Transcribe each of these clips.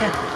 看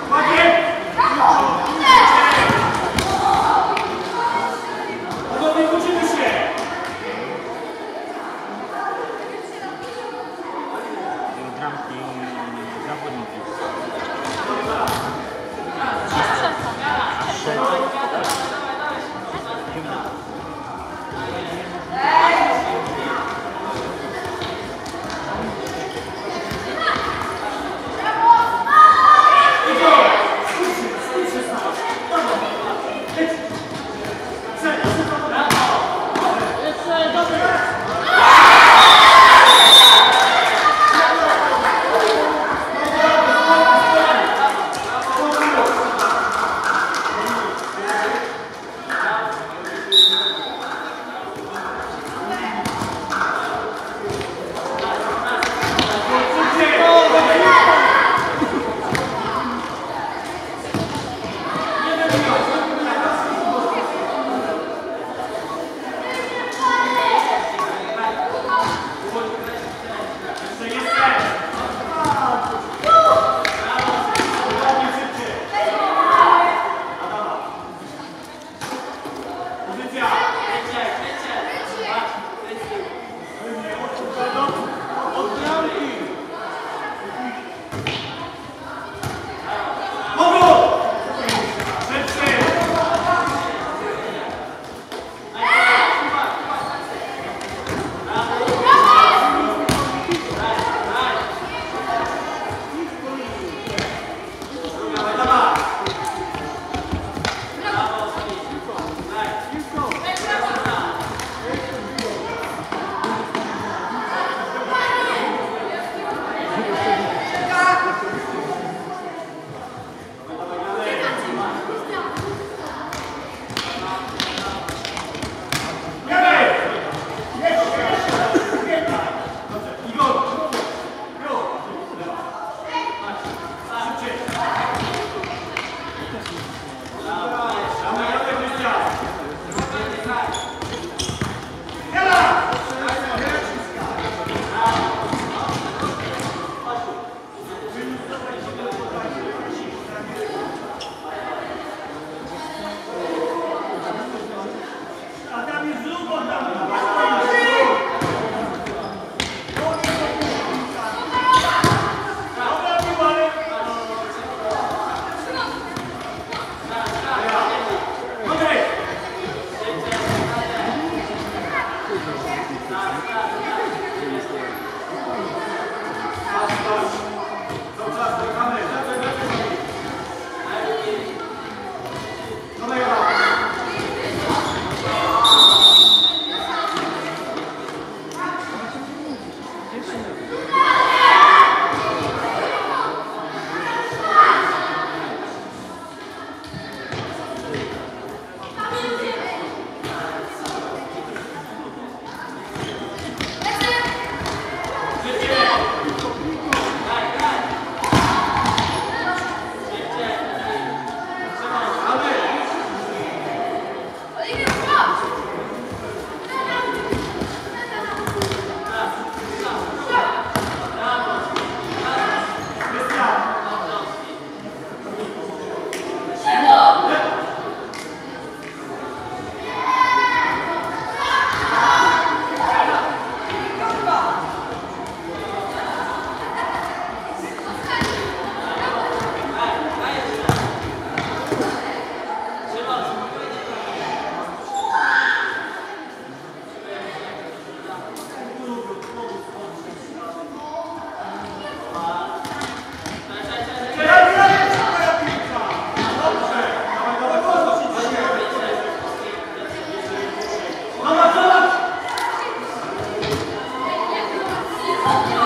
어, 어.